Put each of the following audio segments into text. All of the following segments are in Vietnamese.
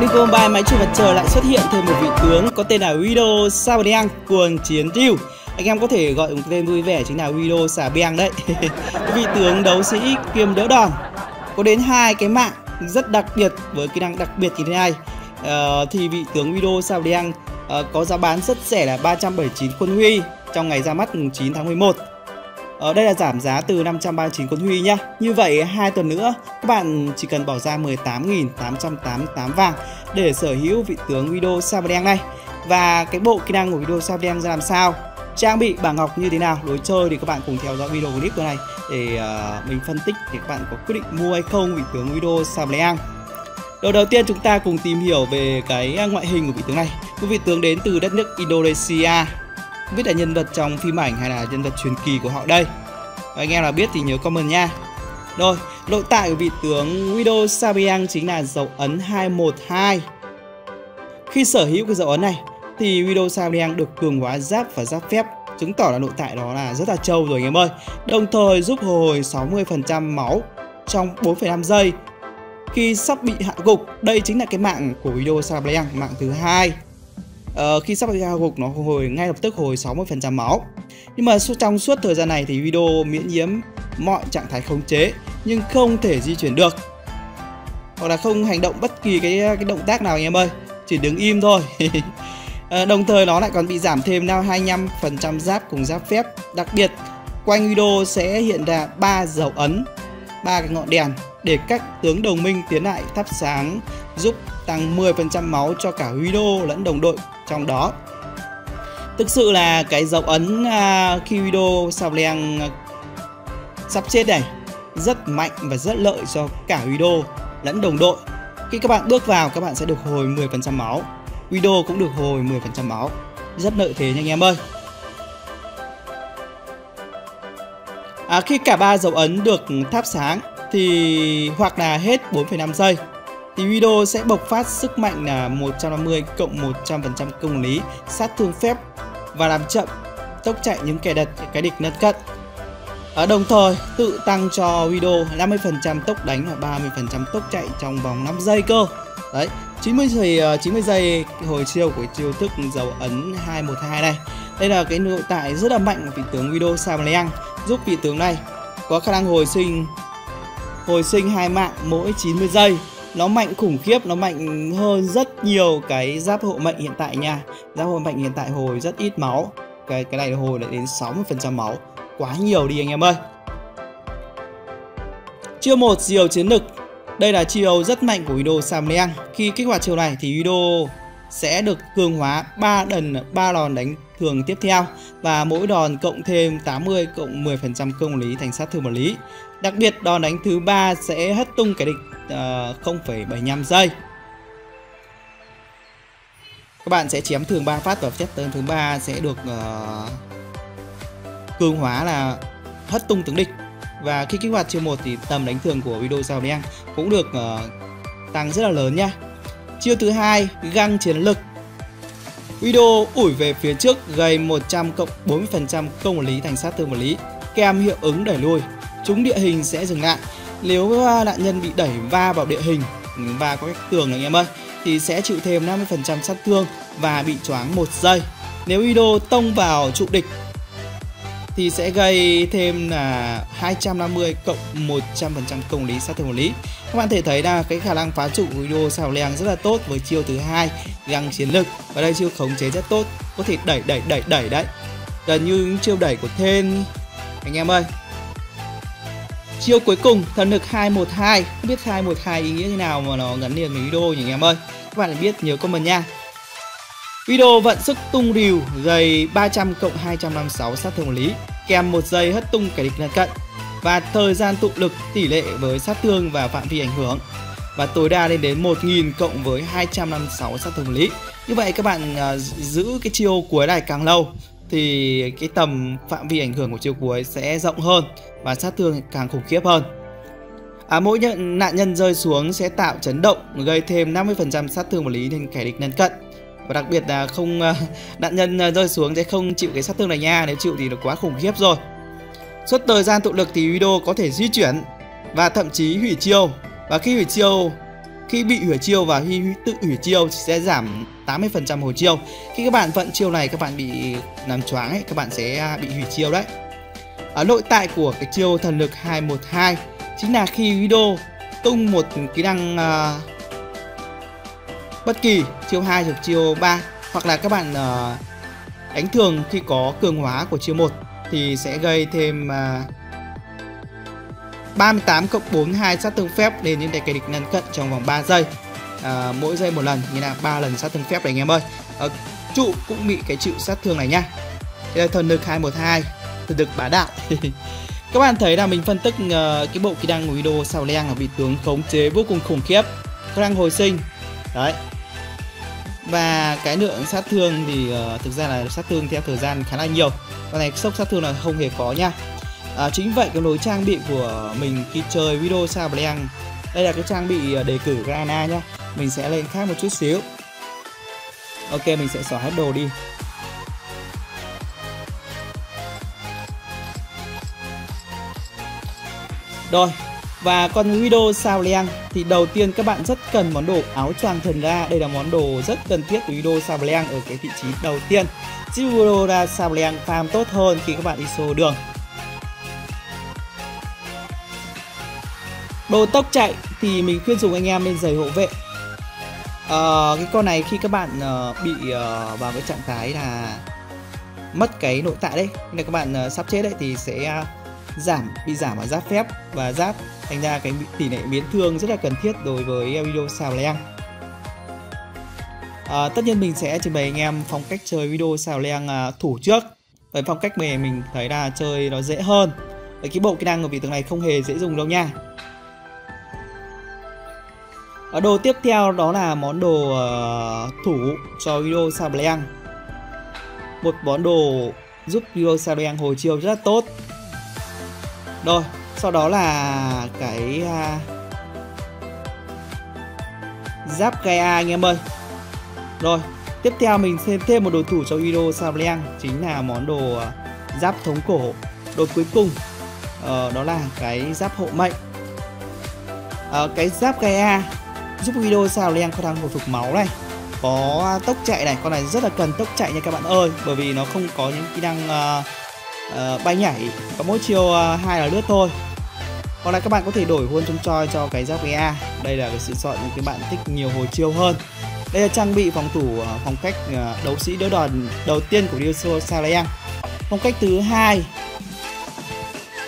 chào bạn, Nico bài máy chủ mặt trời lại xuất hiện thêm một vị tướng có tên là Wido Sabiang cuồng chiến Ryu Anh em có thể gọi một tên vui vẻ chính là Widow Sabiang đấy. Vị tướng đấu sĩ kiêm đỡ đòn. Có đến hai cái mạng rất đặc biệt với kỹ năng đặc biệt như thế này. Uh, Thì vị tướng Wido Sabiang uh, ờ, có giá bán rất rẻ là 379 quân huy trong ngày ra mắt 9 tháng 11 ở đây là giảm giá từ 539 quân huy nhá. Như vậy hai tuần nữa các bạn chỉ cần bỏ ra 18.888 vàng để sở hữu vị tướng Widow đen này. Và cái bộ kỹ năng của Widow đen ra làm sao? Trang bị bảng ngọc như thế nào? Lối chơi thì các bạn cùng theo dõi video clip này để uh, mình phân tích để các bạn có quyết định mua hay không vị tướng Widow đen. Đầu đầu tiên chúng ta cùng tìm hiểu về cái ngoại hình của vị tướng này. Vị tướng đến từ đất nước Indonesia biết là nhân vật trong phim ảnh hay là nhân vật truyền kỳ của họ đây? Và anh em nào biết thì nhớ comment nha. Rồi, nội tại của vị tướng Guido Sabian chính là dấu ấn 212 Khi sở hữu cái dấu ấn này thì Guido Sabian được cường hóa giáp và giáp phép chứng tỏ là nội tại đó là rất là trâu rồi anh em ơi. Đồng thời giúp hồi 60% máu trong 4,5 giây. Khi sắp bị hạ gục đây chính là cái mạng của Guido Sabian mạng thứ hai uh, khi sắp ra gục nó hồi ngay lập tức hồi 60% máu. Nhưng mà trong suốt thời gian này thì video miễn nhiễm mọi trạng thái khống chế nhưng không thể di chuyển được. Hoặc là không hành động bất kỳ cái cái động tác nào anh em ơi chỉ đứng im thôi. À, đồng thời nó lại còn bị giảm thêm 25% giáp cùng giáp phép. Đặc biệt quanh video sẽ hiện ra ba dấu ấn ba cái ngọn đèn để các tướng đồng minh tiến lại thắp sáng giúp tăng 10% máu cho cả Widow lẫn đồng đội trong đó. Thực sự là cái dấu ấn à, uh, khi Widow uh, à, sắp chết này rất mạnh và rất lợi cho cả Wido lẫn đồng đội. Khi các bạn bước vào các bạn sẽ được hồi 10% máu. Wido cũng được hồi 10% máu. Rất lợi thế nha anh em ơi. À, khi cả ba dấu ấn được thắp sáng thì hoặc là hết 4,5 giây thì video sẽ bộc phát sức mạnh là 150 cộng 100% công lý, sát thương phép và làm chậm tốc chạy những kẻ đật cái địch lân cận. Ở đồng thời tự tăng cho video 50% tốc đánh và 30% tốc chạy trong vòng 5 giây cơ. Đấy, 90 giây ờ, 90 giây hồi chiêu của chiêu thức dấu ấn 212 này. Đây là cái nội tại rất là mạnh của vị tướng video Samleang giúp vị tướng này có khả năng hồi sinh hồi sinh hai mạng mỗi 90 giây nó mạnh khủng khiếp, nó mạnh hơn rất nhiều cái giáp hộ mệnh hiện tại nha. Giáp hộ mệnh hiện tại hồi rất ít máu. Cái cái này hồi lại đến 60% máu. Quá nhiều đi anh em ơi. Chiêu một, diều chiến lực. Đây là chiêu rất mạnh của video Samleang khi kích hoạt chiêu này thì video sẽ được cường hóa 3 đần 3 đòn đánh thường tiếp theo. Và mỗi đòn cộng thêm 80 cộng 10% công lý thành sát thương vật lý. Đặc biệt đòn đánh thứ ba sẽ hất tung kẻ địch ờ, uh, 0,75 giây. Các bạn sẽ chém thường 3 phát và chết tên thứ ba sẽ được uh, cường hóa là hất tung tướng địch. Và khi kích hoạt chiêu 1 thì tầm đánh thường của video sao đen cũng được uh, tăng rất là lớn nha. Chiêu thứ hai găng chiến lực Video ủi về phía trước gây 100 cộng 40% công lý thành sát thương vật lý kèm hiệu ứng đẩy lùi trúng địa hình sẽ dừng lại. Nếu nạn nhân bị đẩy va vào địa hình ừ, và có cái tường này, anh em ơi, thì sẽ chịu thêm 50% sát thương và bị choáng một giây. Nếu Ido tông vào trụ địch, thì sẽ gây thêm là 250 cộng 100% công lý, sát thương một lý. Các bạn thể thấy là cái khả năng phá trụ của Ido xào leng rất là tốt với chiêu thứ hai, găng chiến lực và đây chiêu khống chế rất tốt, có thể đẩy đẩy đẩy đẩy đấy gần như những chiêu đẩy của thêm anh em ơi chiêu cuối cùng thần lực 212 không biết 212 ý nghĩa như nào mà nó gắn liền với video nhỉ anh em ơi? Các bạn biết nhớ comment nha. Video vận sức tung rìu dày 300 cộng 256 sát thương lý kèm một giây hất tung kẻ địch lân cận. Và thời gian tụ lực tỷ lệ với sát thương và phạm vi ảnh hưởng. Và tối đa lên đến 1000 cộng với 256 sát thương lý. Như vậy các bạn uh, giữ cái chiêu cuối này càng lâu thì cái tầm phạm vi ảnh hưởng của chiêu cuối sẽ rộng hơn và sát thương càng khủng khiếp hơn. À, mỗi nhận nạn nhân rơi xuống sẽ tạo chấn động gây thêm 50% sát thương vật lý lên kẻ địch lân cận. Và đặc biệt là không à, nạn nhân à, rơi xuống sẽ không chịu cái sát thương này nha nếu chịu thì nó quá khủng khiếp rồi. Suốt thời gian tụ lực thì video có thể di chuyển và thậm chí hủy chiêu. Và khi hủy chiêu khi bị hủy chiêu và khi tự hủy chiêu sẽ giảm 80% hồi chiêu. Khi các bạn vận chiêu này các bạn bị làm choáng ấy các bạn sẽ à, bị hủy chiêu đấy. Ở nội tại của cái chiêu thần lực 212 chính là khi video tung một kỹ năng uh, bất kỳ chiêu 2 hoặc chiêu 3 hoặc là các bạn uh, đánh thường khi có cường hóa của chiêu 1 thì sẽ gây thêm uh, 38 cộng 42 sát thương phép lên những kẻ địch lân cận trong vòng 3 giây. À, mỗi giây một lần như là ba lần sát thương phép này anh em ơi. À, trụ cũng bị cái chịu sát thương này nhá đây là thần lực 212 thần lực bá đạo. Các bạn thấy là mình phân tích uh, cái bộ kỹ năng của video sao leng là bị tướng khống chế vô cùng khủng khiếp khả năng hồi sinh. Đấy. Và cái lượng sát thương thì uh, thực ra là sát thương theo thời gian khá là nhiều. Con này sốc sát thương là không hề có nha à, chính vậy cái lối trang bị của mình khi chơi video sao blank đây là cái trang bị à, đề cử grana nhá mình sẽ lên khác một chút xíu ok mình sẽ xóa hết đồ đi Rồi, và con video sao leng thì đầu tiên các bạn rất cần món đồ áo choàng thần ra. Đây là món đồ rất cần thiết của video sao leng ở cái vị trí đầu tiên. Giúp video ra sao leng farm tốt hơn khi các bạn đi solo đường. Đồ tốc chạy thì mình khuyên dùng anh em lên giày hộ vệ. Uh, Cái con này khi các bạn uh, bị uh, vào cái trạng thái là mất cái nội tại đấy Nên các bạn uh, sắp chết đấy thì sẽ uh, giảm bị giảm ở giáp phép và giáp Thành ra cái tỷ lệ biến thương rất là cần thiết đối với video xào leng. Uh, Tất nhiên mình sẽ trình bày anh em phong cách chơi video xào leng uh, thủ trước. Với phong cách này mình thấy là chơi nó dễ hơn. Với cái bộ kỹ năng của vị tướng này không hề dễ dùng đâu nha ở đồ tiếp theo đó là món đồ uh, thủ cho video Sabliang Một món đồ giúp video Sabliang hồi chiều rất là tốt. Rồi, sau đó là cái uh, Giáp Gaia anh em ơi. Rồi, tiếp theo mình xem thêm một đồ thủ cho video Sabliang Chính là món đồ uh, giáp thống cổ. Đồ cuối cùng uh, đó là cái giáp hộ mệnh. Uh, Cái giáp Gaia giúp video sao len có đang hồi phục máu này. Có tốc chạy này con này rất là cần tốc chạy nha các bạn ơi. Bởi vì nó không có những kỹ năng uh, uh, bay nhảy. Có mỗi chiều uh, ờ, hai là lướt thôi. Còn là các bạn có thể đổi huân trong choi cho cái giáp A. Đây là cái sự chọn những cái bạn thích nhiều hồi chiêu hơn. Đây là trang bị phòng thủ uh, phong cách uh, đấu sĩ đỡ đòn đầu tiên của Ryo Saliang phong cách thứ hai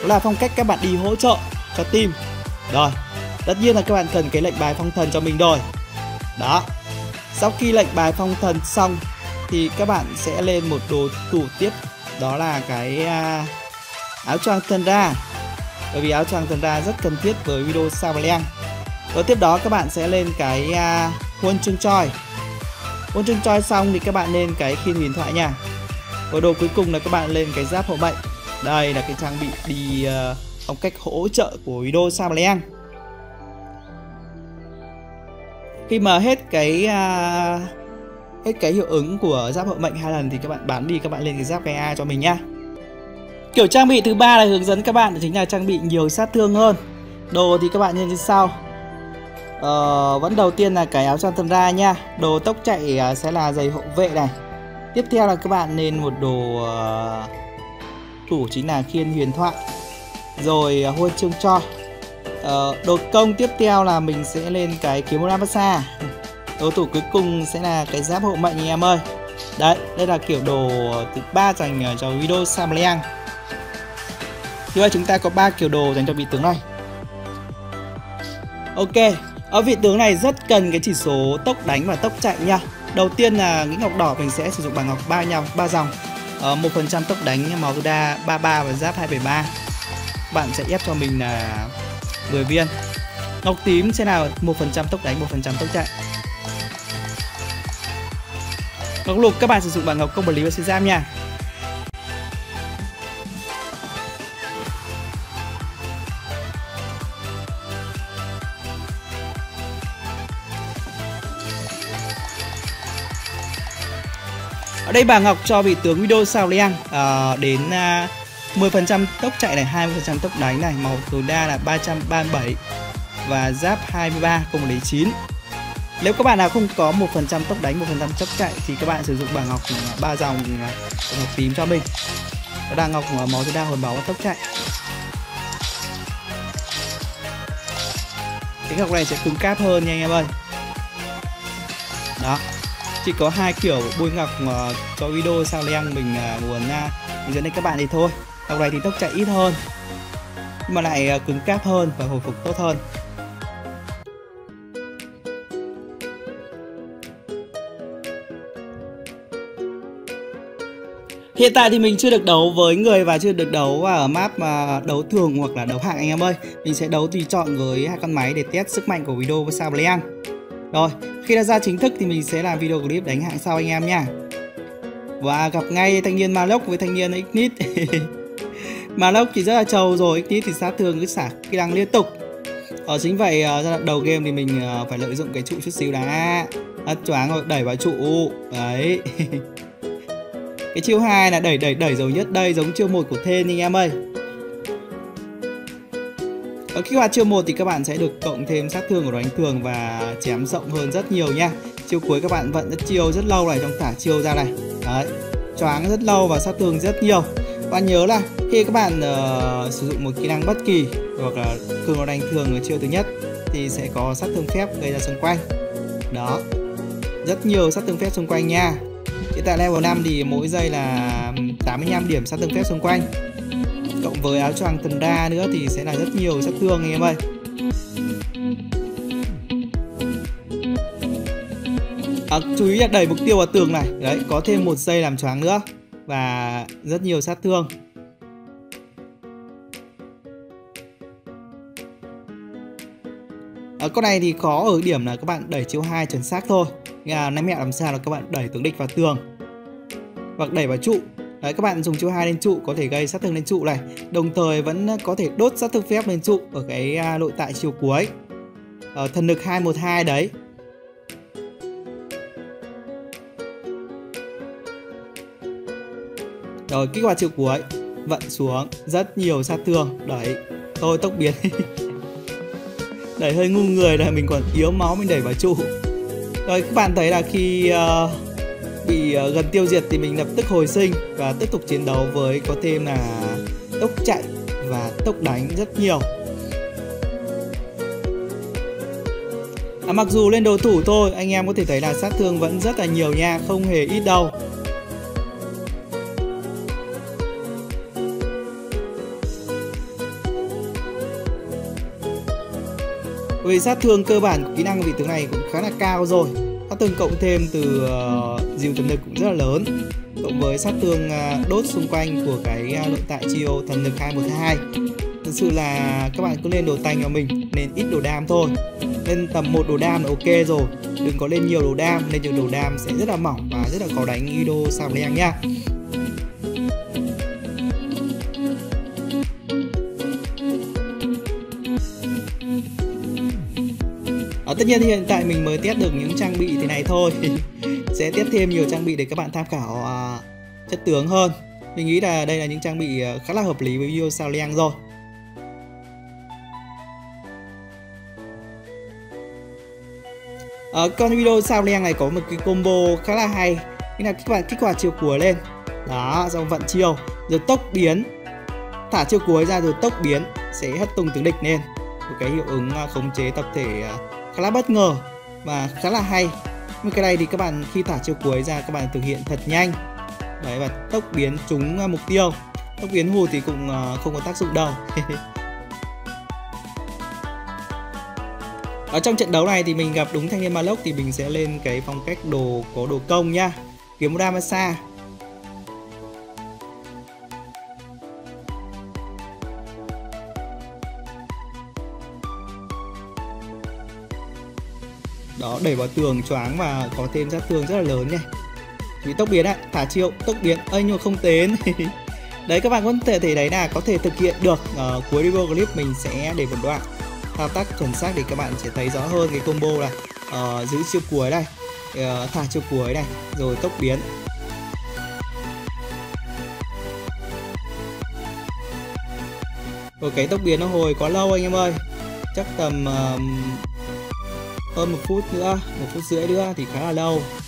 đó là phong cách các bạn đi hỗ trợ cho team. Rồi Tất nhiên là các bạn cần cái lệnh bài phong thần cho mình rồi. Đó. Sau khi lệnh bài phong thần xong Thì các bạn sẽ lên một đồ tủ tiếp. Đó là cái uh, áo choàng thần ra Bởi vì áo choàng thần ra rất cần thiết với video Savaliang Rồi tiếp đó các bạn sẽ lên cái à, uh, huân chương choi. Huân chương choi xong thì các bạn lên cái khiên huyền thoại nha. Và đồ cuối cùng là các bạn lên cái giáp hộ mệnh. Đây là cái trang bị đi uh, phong cách hỗ trợ của video Savaliang khi mà hết cái uh, hết cái hiệu ứng của giáp hộ mệnh hai lần thì các bạn bán đi các bạn lên cái giáp cái A cho mình nhá. Kiểu trang bị thứ ba là hướng dẫn các bạn chính là trang bị nhiều sát thương hơn. Đồ thì các bạn nhìn như sau. Ờ, vẫn đầu tiên là cái áo choàng tần ra nha đồ tốc chạy uh, sẽ là giày hộ vệ này. Tiếp theo là các bạn nên một đồ uh, thủ chính là khiên huyền thoại. Rồi uh, huân chương cho. Ờ, công tiếp theo là mình sẽ lên cái kiếm Ramasa đối thủ cuối cùng sẽ là cái giáp hộ mệnh anh em ơi. Đấy, đây là kiểu đồ thứ ba dành ờ, cho video Samleang Như vậy chúng ta có ba kiểu đồ dành cho vị tướng này. Ok, ở vị tướng này rất cần cái chỉ số tốc đánh và tốc chạy nha. Đầu tiên là nghĩ ngọc đỏ mình sẽ sử dụng bảng ngọc ba nhau ba dòng. Ờ, một phần trăm tốc đánh máu đa 33 và giáp 273 Bạn sẽ ép cho mình là 10 viên. Ngọc tím sẽ là 1% tốc đánh, 1% tốc chạy. Ngọc lục các bạn sử dụng bản ngọc công bật lý và giam nha. Ở đây bà Ngọc cho vị tướng Widow sao Liang uh, đến uh, 10% tốc chạy này, 20% tốc đánh này, màu tối đa là 337 và giáp 23 cùng lấy 9 nếu các bạn nào không có 1% tốc đánh 1% tốc chạy thì các bạn sử dụng bảng ngọc ba dòng à, ngọc tím cho mình. Đó là ngọc máu tối đa hồn máu và tốc chạy. Cái ngọc này sẽ cứng cáp hơn nha anh em ơi. Đó chỉ có hai kiểu bôi ngọc à, cho video sao leng mình à, muốn hướng dẫn đến các bạn thì thôi ngọc này thì tốc chạy ít hơn nhưng mà lại à, cứng cáp hơn và hồi phục tốt hơn. Hiện tại thì mình chưa được đấu với người và chưa được đấu ở map mà đấu thường hoặc là đấu hạng anh em ơi. Mình sẽ đấu tùy chọn với hai con máy để test sức mạnh của video với sao Blanc Rồi, khi đã ra chính thức thì mình sẽ làm video clip đánh hạng sau anh em nha. Và gặp ngay thanh niên Maloc với thanh niên Ignite. mà lốc thì rất là trâu rồi, tí thì sát thương cứ xả kỹ năng liên tục. Ở chính vậy ờ, giai đoạn đầu game thì mình ờ, phải lợi dụng cái trụ chút xíu đã. Hất choáng rồi đẩy vào trụ. Đấy. Cái chiêu hai là đẩy đẩy đẩy dầu nhất đây giống chiêu một của Thên anh em ơi. Ở kích hoạt chiêu một thì các bạn sẽ được cộng thêm sát thương của đánh thường và chém rộng hơn rất nhiều nha. Chiêu cuối các bạn vận rất chiêu rất lâu này trong thả chiêu ra này. Đấy. Choáng rất lâu và sát thương rất nhiều và nhớ là khi các bạn uh, sử dụng một kỹ năng bất kỳ hoặc là cường đánh thường ở chiêu thứ nhất thì sẽ có sát thương phép gây ra xung quanh. Đó. Rất nhiều sát thương phép xung quanh nha. Hiện tại level 5 thì mỗi giây là 85 điểm sát thương phép xung quanh. Cộng với áo choàng thần đa nữa thì sẽ là rất nhiều sát thương anh em ơi. À, Chú ý là đẩy mục tiêu vào tường này. Đấy, có thêm một giây làm choáng nữa. Và rất nhiều sát thương. Ở con này thì khó ở điểm là các bạn đẩy chiếu 2 chuẩn xác thôi. Là ném mẹ làm sao là các bạn đẩy tướng địch vào tường. Hoặc đẩy vào trụ. Đấy, các bạn dùng chiêu hai lên trụ có thể gây sát thương lên trụ này. Đồng thời vẫn có thể đốt sát thương phép lên trụ ở cái à, nội tại chiều cuối. Ở Thần lực 212 đấy. Rồi kích hoạt chiều cuối Vận xuống rất nhiều sát thương. Đấy tôi tốc biến. Đẩy hơi ngu người là mình còn yếu máu mình đẩy vào trụ. Rồi các bạn thấy là khi uh, bị uh, gần tiêu diệt thì mình lập tức hồi sinh và tiếp tục chiến đấu với có thêm là tốc chạy và tốc đánh rất nhiều. À, mặc dù lên đồ thủ thôi, anh em có thể thấy là sát thương vẫn rất là nhiều nha, không hề ít đâu. Vì sát thương cơ bản của kỹ năng vị tướng này cũng khá là cao rồi. Sát thương cộng thêm từ uh, dìu thần lực cũng rất là lớn. Cộng với sát thương uh, đốt xung quanh của cái uh, nội tại chiêu thần lực 212 Thật sự là các bạn cứ lên đồ tanh cho mình Nên ít đồ đam thôi. Lên tầm một đồ đam là ok rồi. Đừng có lên nhiều đồ đam Lên nhiều đồ đam sẽ rất là mỏng và rất là khó đánh Ido Sao Leng nha. Tất nhiên thì hiện tại mình mới test được những trang bị thế này thôi. Sẽ test thêm nhiều trang bị để các bạn tham khảo uh, chất tướng hơn. Mình nghĩ là đây là những trang bị à, khá là hợp lý với video sao leng rồi. Ở con video sao leng này có một cái combo khá là hay. Nghĩa là các bạn kích hoạt chiều cuối lên. Đó, xong vận chiều Rồi tốc biến. Thả chiều cuối ra rồi tốc biến Sẽ hất tung tướng địch lên. Một cái hiệu ứng à, khống chế tập thể khá là bất ngờ và khá là hay. Nhưng cái này thì các bạn khi thả chiều cuối ra các bạn thực hiện thật nhanh. Đấy, và tốc biến trúng à, mục tiêu. Tốc biến hù thì cũng à, không có tác dụng đâu. Ở trong trận đấu này thì mình gặp đúng thanh niên Maloc thì mình sẽ lên cái phong cách đồ có đồ công nhá kiếm Ramasa đẩy vào tường choáng và có thêm sát thương rất là lớn nha. Vì tốc biến ạ thả chiêu tốc biến. Ơi nhưng mà không đến. Đấy các bạn có thể thấy đấy là có thể thực hiện được uh, cuối video clip mình sẽ để một đoạn thao tác chuẩn xác để các bạn sẽ thấy rõ hơn cái combo là uh, giữ chiêu cuối này uh, thả chiêu cuối này rồi tốc biến. Rồi cái tốc biến nó hồi quá lâu anh em ơi. Chắc tầm uh, hơn một phút nữa, một phút rưỡi nữa thì khá là lâu. À,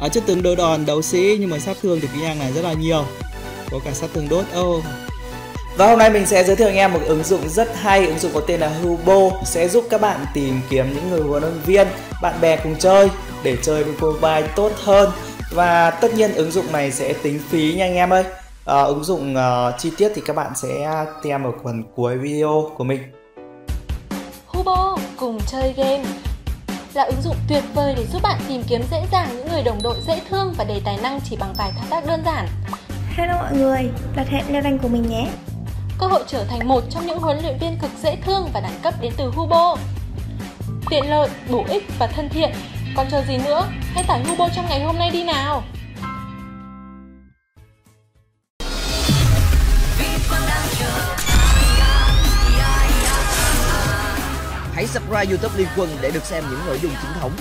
Ở chất tướng đôi đòn đấu sĩ, nhưng mà sát thương thì kỹ năng này rất là nhiều. Có cả sát thương đốt, ô. Oh. và hôm nay mình sẽ giới thiệu anh em một ứng dụng rất hay, ứng dụng có tên là Hubo, sẽ giúp các bạn tìm kiếm những người huấn luyện viên, bạn bè cùng chơi để chơi với mobile tốt hơn và tất nhiên ứng dụng này sẽ tính phí nha anh em ơi à, ứng dụng uh, chi tiết thì các bạn sẽ xem ở phần cuối video của mình Hubo cùng chơi game là ứng dụng tuyệt vời để giúp bạn tìm kiếm dễ dàng những người đồng đội dễ thương và đầy tài năng chỉ bằng vài thao tác đơn giản. Hello mọi người, đặt hẹn leo rank của mình nhé. Cơ hội trở thành một trong những huấn luyện viên cực dễ thương và đẳng cấp đến từ Hubo. Tiện lợi, bổ ích và thân thiện. Còn chờ gì nữa? Hãy tải Hubo trong ngày hôm nay đi nào! Hãy subscribe YouTube Liên Quân để được xem những nội dung chính thống.